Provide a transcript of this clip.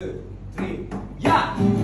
two, three, yeah!